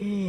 Hmm.